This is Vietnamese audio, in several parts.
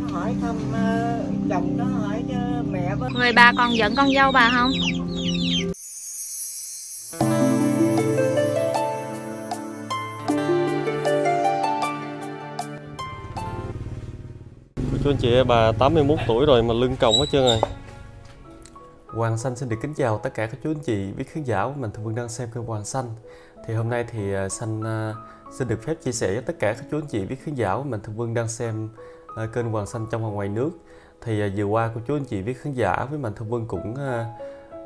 nó hỏi thăm ờ, chồng nó hỏi cho mẹ với. Người bà còn giận con dâu bà không? Cô chú anh chị bà 81 tuổi rồi mà lưng còng hết trơn rồi Hoàng Xanh xin được kính chào tất cả các chú anh chị quý khán giả của mình. Thường đang xem kênh Hoàng Xanh. Thì hôm nay thì à, Xanh à, xin được phép chia sẻ với tất cả các chú anh chị quý khán giả của mình. Thường vương đang xem À, kênh Hoàng Xanh trong và ngoài nước. Thì à, vừa qua cô chú anh chị biết khán giả với mình thư vương cũng à,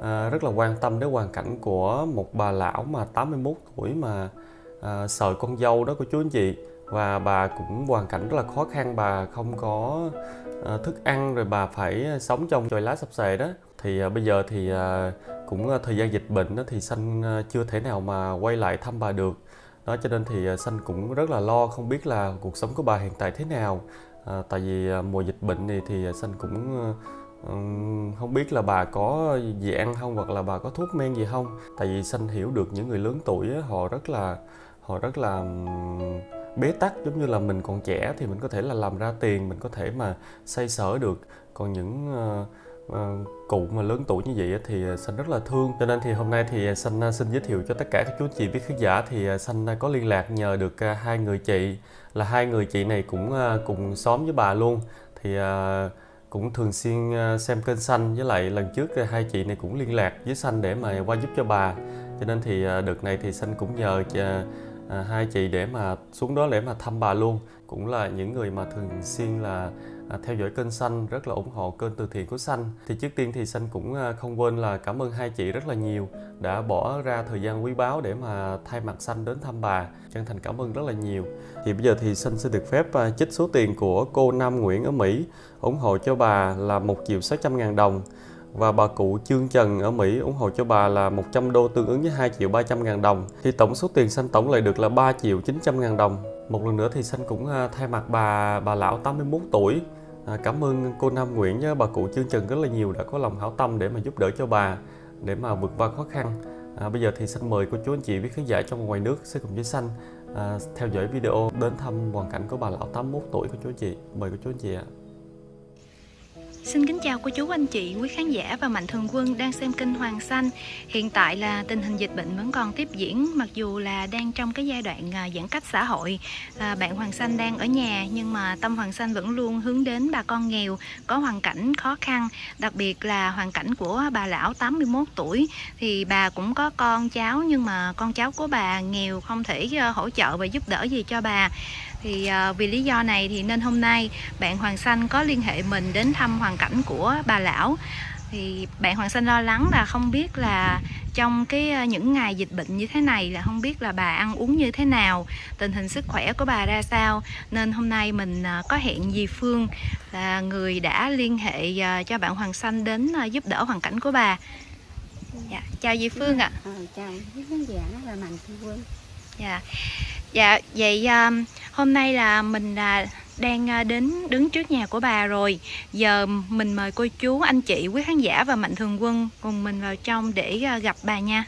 à, rất là quan tâm đến hoàn cảnh của một bà lão mà 81 tuổi mà à, sợ con dâu đó cô chú anh chị. Và bà cũng hoàn cảnh rất là khó khăn bà không có à, thức ăn rồi bà phải sống trong chòi lá sập sệ đó. Thì à, bây giờ thì à, cũng à, thời gian dịch bệnh đó thì xanh à, chưa thể nào mà quay lại thăm bà được. Đó cho nên thì sanh xanh cũng rất là lo không biết là cuộc sống của bà hiện tại thế nào à, tại vì ờ, mùa dịch bệnh này thì ờ, xanh cũng không biết là bà có gì ăn không hoặc là bà có thuốc men gì không. Tại vì xanh hiểu được những người lớn tuổi họ rất là họ rất là bế tắc giống như là mình còn trẻ thì mình có thể là làm ra tiền mình có thể mà xây sở được. Còn những uh, Ờ, cụ mà lớn tuổi như vậy thì xanh rất là thương. Cho nên thì hôm nay thì xanh à, xin giới thiệu cho tất cả các chú chị biết khán giả thì à, sanh xanh có liên lạc nhờ được hai người chị. Là hai người chị này cũng cùng xóm với bà luôn. Thì cũng thường xuyên xem kênh xanh với lại lần trước hai chị này cũng liên lạc với xanh để mà qua giúp cho bà. Cho nên thì đợt này thì xanh cũng nhờ hai chị để mà xuống đó để mà thăm bà luôn. Cũng là những người mà thường xuyên là à, theo dõi kênh xanh rất là ủng hộ kênh từ thiện của xanh thì trước tiên thì xanh cũng à, không quên là cảm ơn hai chị rất là nhiều đã bỏ ra thời gian quý báu để mà thay mặt xanh đến thăm bà chân thành cảm ơn rất là nhiều thì bây giờ thì xanh sẽ được phép à, chích trích số tiền của cô Nam Nguyễn ở Mỹ ủng hộ cho bà là 1 triệu 600 ngàn đồng và bà cụ Trương Trần ở Mỹ ủng hộ cho bà là 100 đô tương ứng với 2 triệu 300 ngàn đồng. Thì tổng số tiền xanh tổng lại được là 3 triệu 900 ngàn đồng. Một lần nữa thì xanh cũng à, thay mặt bà bà lão 81 tuổi à, cảm ơn cô Nam Nguyễn với bà cụ chương trình rất là nhiều đã có lòng hảo tâm để mà giúp đỡ cho bà để mà vượt qua khó khăn. À, bây giờ thì xin mời cô chú anh chị với khán giả trong và ngoài nước sẽ cùng với xanh à, theo dõi video đến thăm hoàn cảnh của bà lão 81 tuổi của chú anh chị. Mời cô chú anh chị ạ. Xin kính chào cô chú anh chị, quý khán giả và mạnh thường quân đang xem kênh Hoàng Xanh. Hiện tại là tình hình dịch bệnh vẫn còn tiếp diễn, mặc dù là đang trong cái giai đoạn à, giãn cách xã hội. À, bạn Hoàng Xanh đang ở nhà nhưng mà tâm Hoàng Xanh vẫn luôn hướng đến bà con nghèo có hoàn cảnh khó khăn, đặc biệt là hoàn cảnh của bà lão 81 tuổi thì bà cũng có con cháu nhưng mà con cháu của bà nghèo không thể à, hỗ trợ và giúp đỡ gì cho bà thì ờ, vì lý do này thì nên hôm nay bạn Hoàng Xanh có liên hệ mình đến thăm hoàn cảnh của bà lão. Thì bạn Hoàng Xanh lo lắng là không biết là trong cái ờ, những ngày dịch bệnh như thế này là không biết là bà ăn uống như thế nào tình hình sức khỏe của bà ra sao. Nên hôm nay mình ờ, có hẹn dì Phương là người đã liên hệ cho bạn Hoàng Xanh đến giúp đỡ hoàn cảnh của bà. Dạ, chào dì Phương ạ. Ờ, chào khán giả dạ, là mạnh Phương. Dạ, dạ vậy um, hôm nay là mình là đang à, đến đứng trước nhà của bà rồi. Giờ mình mời cô chú, anh chị, quý khán giả và mạnh thường quân cùng mình vào trong để à, gặp bà nha.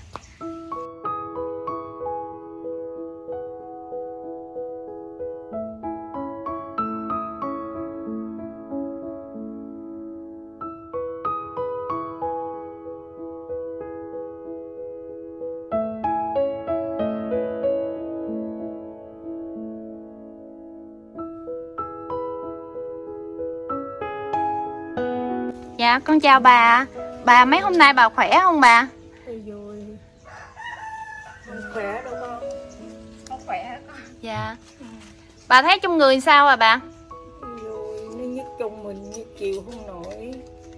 Dạ, con chào bà. Bà mấy hôm nay bà khỏe không bà? vui khỏe đâu con Con khỏe Dạ. Bà thấy trong người sao à bà? vui nó nhức trong mình như chiều không nổi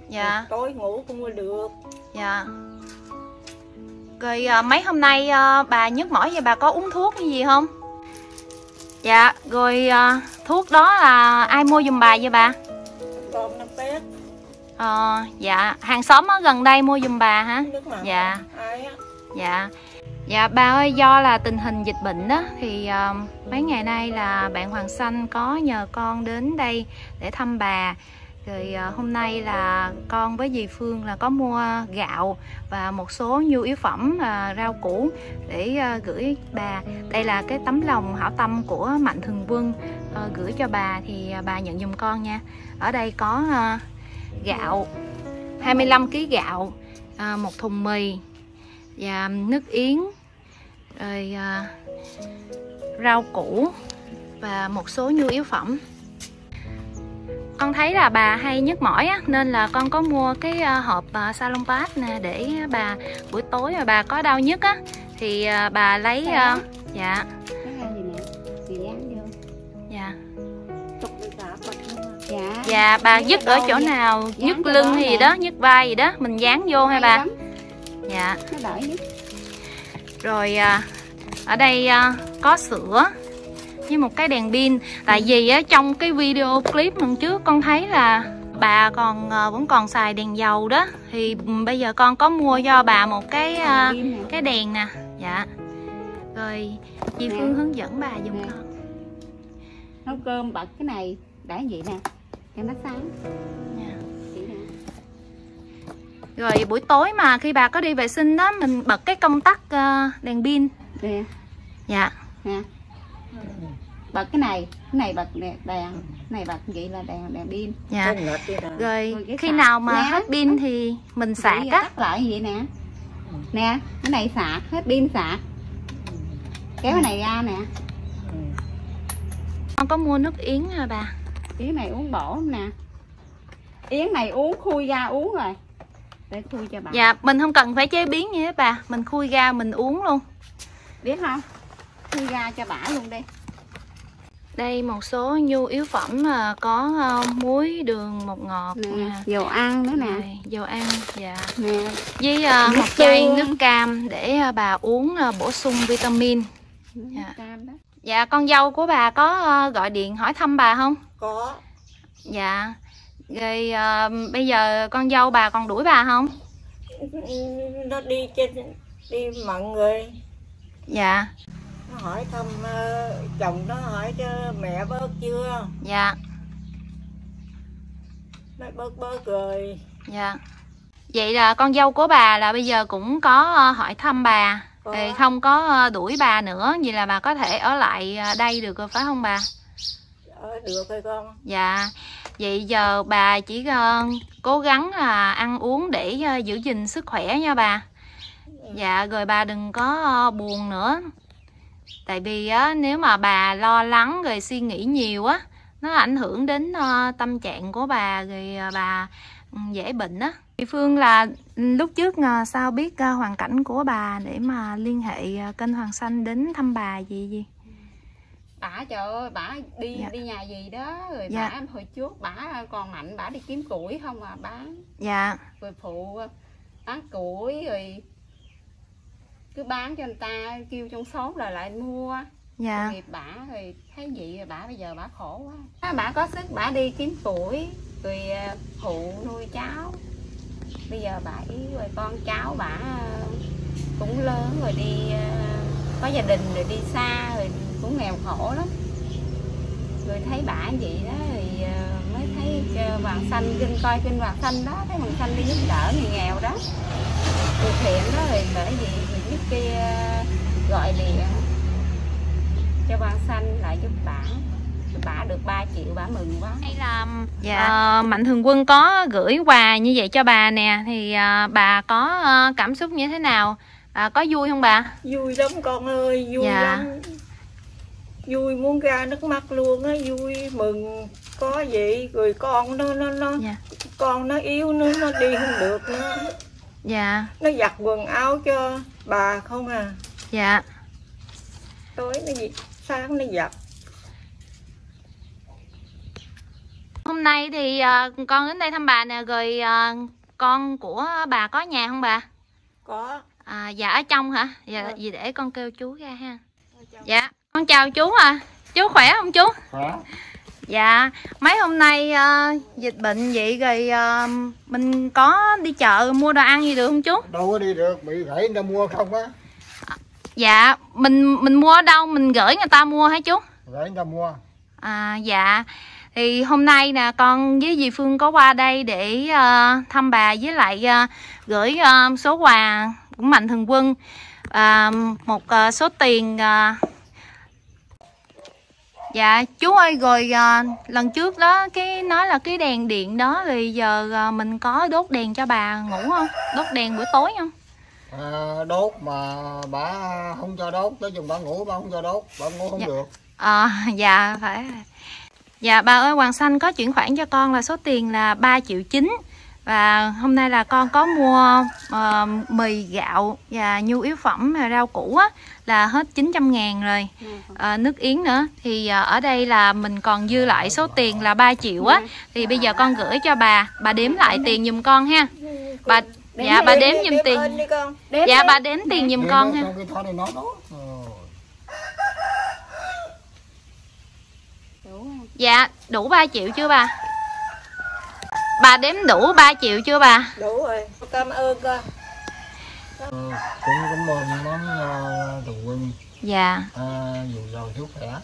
Dạ, tối ngủ không có được dạ. Rồi à, mấy hôm nay à, bà nhức mỏi vậy bà có uống thuốc hay gì không? Dạ, rồi à, thuốc đó là ai mua giùm bà vậy bà? con năm Tết Ờ, dạ, hàng xóm ở gần đây mua giùm bà hả? Dạ. Dạ. Dạ bà ơi, do là tình hình dịch bệnh đó thì ờ, mấy ngày nay là bạn Hoàng Xanh có nhờ con đến đây để thăm bà. Rồi ờ, hôm nay là con với dì Phương là có mua gạo và một số nhu yếu phẩm là rau củ để ờ, gửi bà. Đây là cái tấm lòng hảo tâm của Mạnh Thường Quân ờ, gửi cho bà thì bà nhận giùm con nha ở đây có ờ, gạo 25 kg gạo ờ, một thùng mì và nước yến rồi ờ, rau củ và một số nhu yếu phẩm. Con thấy là bà hay nhức mỏi á, nên là con có mua cái ờ, hộp uh, salon pass nè để bà buổi tối mà bà có đau nhức á thì ờ, bà lấy ờ, dạ. Dạ dạ dạ bà dứt ở chỗ nào? Dán nhức cho lưng gì đó nhức vai gì đó mình dán vô hay bà? lắm, dạ. Rồi à, ở đây à, có sữa với một cái đèn pin. Tại vì á, trong cái video clip lần trước con thấy là bà còn à, vẫn còn xài đèn dầu đó. Thì ừ, bây giờ con có mua cho bà một cái à, cái đèn nè. Dạ. Rồi chị. Phương hướng dẫn bà Nè. con. Nấu cơm bật cái này để vậy nè cho nó sáng. Dạ. rồi buổi tối mà khi bà có đi vệ sinh đó mình bật cái công tắc à, đèn pin. Nè. Dạ. Nè. Bật cái này cái này bật đèn. Cái này bật vậy là đèn đèn pin. Dạ. Rồi Rồi khi sạc nào mà nè. hết pin thì mình sạc á. tắt lại vậy nè. Nè cái này sạc hết pin sạc. Kéo cái này ra nè. Con có mua nước yến hả bà yến này uống bổ nè. Yến này uống khui ra uống rồi. Để khui cho bà. Dạ, mình không cần phải chế biến gì hết bà. Mình khui ra mình uống luôn. Biết không? Khui ra cho bà luôn đi. Đây một số nhu yếu phẩm là có ờ, muối, đường, bột ngọt nè nè. dầu ăn nữa nè. Dầu ăn dạ. nè. Với Nước một chai nước cam để ờ, bà uống ờ, bổ sung vitamin. Dạ. cam đó. Dạ, con dâu của bà có ờ, gọi điện hỏi thăm bà không? Có. Dạ Rồi ờ, bây giờ con dâu bà còn đuổi bà không? Nó đi trên đi mặn người. Dạ, Nó hỏi thăm ờ, chồng nó hỏi cho mẹ bớt chưa. dạ, Nói bớt bớt rồi. dạ Vậy là con dâu của bà là bây giờ cũng có ờ, hỏi thăm bà Có. Thì không có ờ, đuổi bà nữa Vậy là bà có thể ở lại ờ, đây được rồi phải không bà? Ở được rồi con. Dạ. Vậy giờ bà chỉ ờ, cố gắng là ăn uống để ờ, giữ gìn sức khỏe nha bà. Dạ rồi bà đừng có ờ, buồn nữa. Tại vì á, nếu mà bà lo lắng rồi suy nghĩ nhiều á Nó ảnh hưởng đến ờ, tâm trạng của bà rồi ờ, bà ừ, dễ bệnh á. Chị Phương là ừ, lúc trước ờ, sao biết ờ, hoàn cảnh của bà để mà liên hệ ờ, kênh Hoàng Xanh đến thăm bà gì gì bà trời ơi bà đi Dạ. đi nhà gì đó rồi Dạ. bà hồi trước bà còn mạnh bà đi kiếm củi không à bán Dạ. Rồi phụ bán củi rồi cứ bán cho người ta kêu trong xóm là lại mua. Dạ. Nghiệp bả rồi thấy vậy rồi bả bây giờ bả khổ quá. Bả có sức bả đi kiếm củi rồi à, phụ nuôi cháu. Bây giờ bả ý rồi con cháu bả cũng lớn rồi đi à, có gia đình rồi đi xa rồi cũng nghèo khổ lắm rồi thấy bả vậy đó thì à, mới thấy à, vàng xanh kinh coi kinh vàng xanh đó thấy vàng xanh đi giúp đỡ người nghèo đó từ thiện đó rồi bởi vì người biết kia gọi điện cho vàng xanh lại giúp bả bả được 3 triệu bả mừng quá hay là dạ. mạnh thường quân có gửi quà như vậy cho bà nè thì ờ, bà có ờ, cảm xúc như thế nào bà có vui không bà Vui lắm con ơi, vui Dạ. lắm. Vui muốn ra nước mắt luôn á, vui mừng có vậy rồi con nó nó nó Dạ. con nó yếu nó nó đi không được nữa. dạ Nó giặt quần áo cho bà không à. dạ Tối nó gì sáng nó giặt. hôm nay thì ờ, con đến đây thăm bà nè rồi ờ, con của bà có nhà không bà Có. à, dạ ở trong hả dạ Dạ. gì để con kêu chú ra ha dạ con chào chú à chú khỏe không chú Khỏe. Dạ, mấy hôm nay ờ, dịch bệnh vậy rồi ờ, mình có đi chợ mua đồ ăn gì được không chú? đâu có đi được bị gãy người ta mua không á Dạ, mình mình mua ở đâu? Mình gửi người ta mua hả chú? gãy người ta mua À dạ. Thì hôm nay nè con với dì Phương có qua đây để ờ, thăm bà với lại ờ, gửi ờ, số quà của mạnh thường quân à, một ờ, số tiền ờ, Dạ chú ơi rồi à, lần trước đó cái nói là cái đèn điện đó thì giờ à, mình có đốt đèn cho bà ngủ không? Đốt đèn buổi tối không? à, đốt mà bà không cho đốt nói chung bà ngủ bà không cho đốt bà ngủ không Dạ. được À, dạ phải. Dạ bà ơi Hoàng Xanh có chuyển khoản cho con là số tiền là 3 triệu chín và hôm nay là con có mua ờ, mì gạo và nhu yếu phẩm và rau củ á là hết 900 ngàn rồi. Ờ, nước yến nữa. Thì ờ, ở đây là mình còn dư lại số tiền là 3 triệu á. Thì bây giờ con gửi cho bà. Bà đếm lại tiền giùm con ha. Bà dạ bà đếm giùm tiền. con. Đếm dạ bà đếm tiền giùm con ha. dạ đủ 3 triệu chưa bà? Bà đếm đủ 3 triệu chưa bà? Đủ rồi. Cảm ơn con cũng cảm ơn món uh, tù quân dạ. À, dù giàu sức khỏe.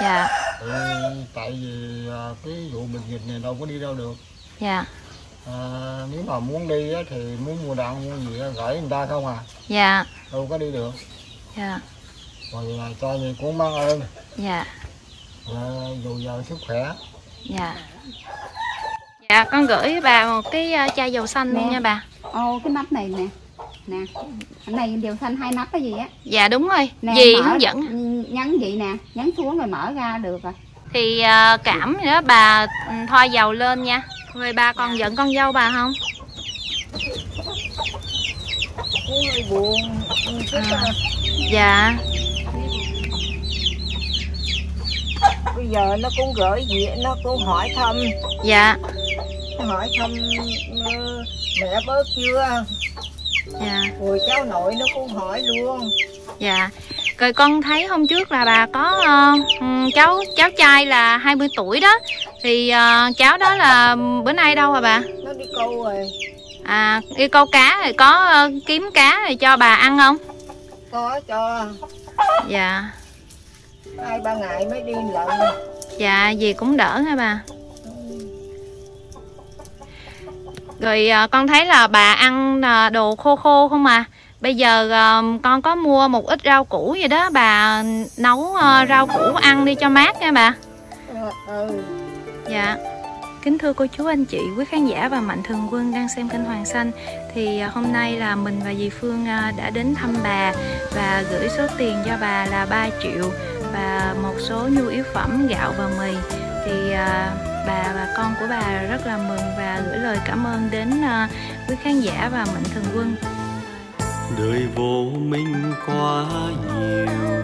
Dạ. Ừ, tại vì à, cái vụ bệnh dịch này đâu có đi đâu được. Dạ. À, nếu mà muốn đi thì muốn mua đạn mua gì gửi người ta không à? Dạ. Đâu có đi được. Dạ. Rồi là cho gì cũng mang ơn. Dạ. À, dù giàu sức khỏe. Dạ. Dạ con gửi bà một cái ờ, chai dầu xanh luôn Nè. nha bà. Ô cái nắp này nè Nè Cái này đều xanh hai nắp cái gì á. Dạ đúng rồi. Nè, dì mở- hướng dẫn. Nhấn vậy nè Nhấn xuống rồi mở ra được rồi. Thì ờ, cảm gì đó bà ừ, thoa dầu lên nha. Rồi bà còn giận con dâu bà không? Buồn À. dạ. Bây giờ nó cũng gửi gì nó cũng hỏi thăm. Dạ. Nó hỏi thăm ờ, mẹ bớt chưa dạ. Rồi cháu nội nó cũng hỏi luôn. Dạ. Rồi con thấy hôm trước là bà có ừm, cháu cháu trai là 20 tuổi đó. Thì ờ, cháu đó là bữa nay đâu hả bà? Nó đi câu rồi. À đi câu cá rồi có ờ, kiếm cá rồi cho bà ăn không? Có cho. Dạ. Hai ba ngày mới đi lần. Dạ gì cũng đỡ ha bà rồi à, con thấy là bà ăn à, đồ khô khô không à? Bây giờ à, con có mua một ít rau củ gì đó bà nấu à, rau củ ăn đi cho mát nha bà. Ờ, ừ. Dạ. Kính thưa cô chú anh chị, quý khán giả và mạnh thường quân đang xem kênh Hoàng Xanh. Thì à, hôm nay là mình và dì Phương à, đã đến thăm bà Và gửi số tiền cho bà là 3 triệu Và một số nhu yếu phẩm gạo và mì. Thì à, bà và con của bà rất là mừng Và gửi lời cảm ơn đến à, quý khán giả và mạnh thường quân. Đời vô minh quá nhiều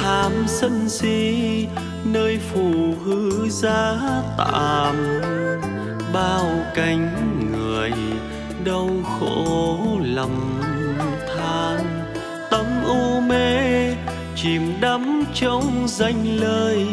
tham sân si nơi phù hư giá tạm. Bao cánh người đau khổ lầm than. Tâm u mê chìm đắm trong danh lời